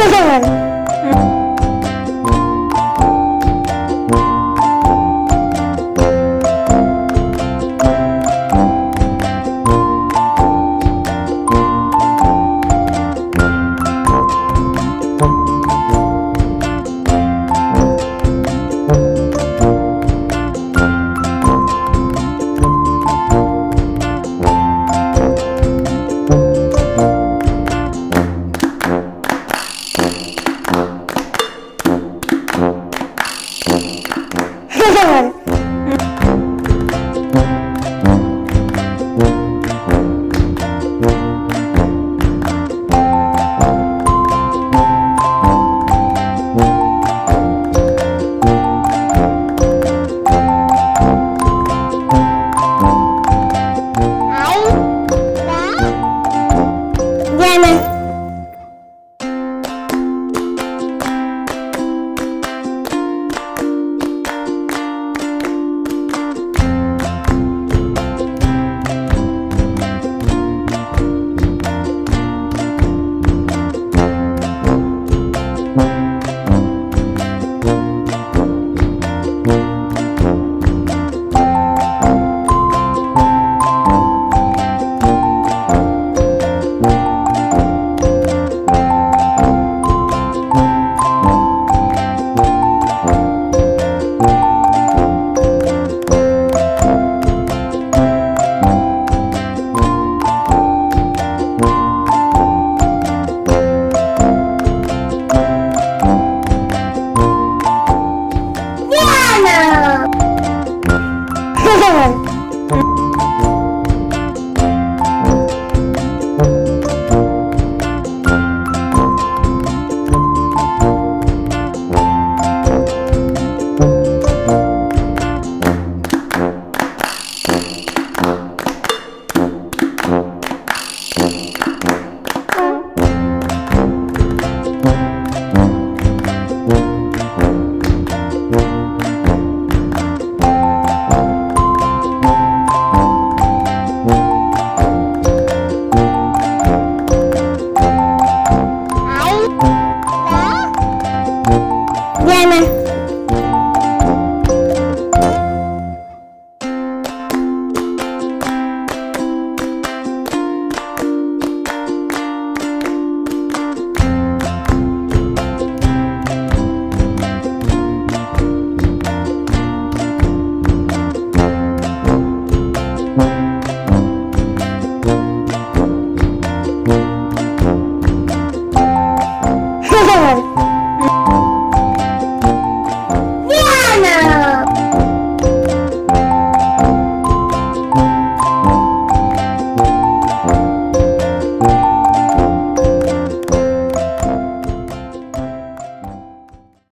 Bye-bye.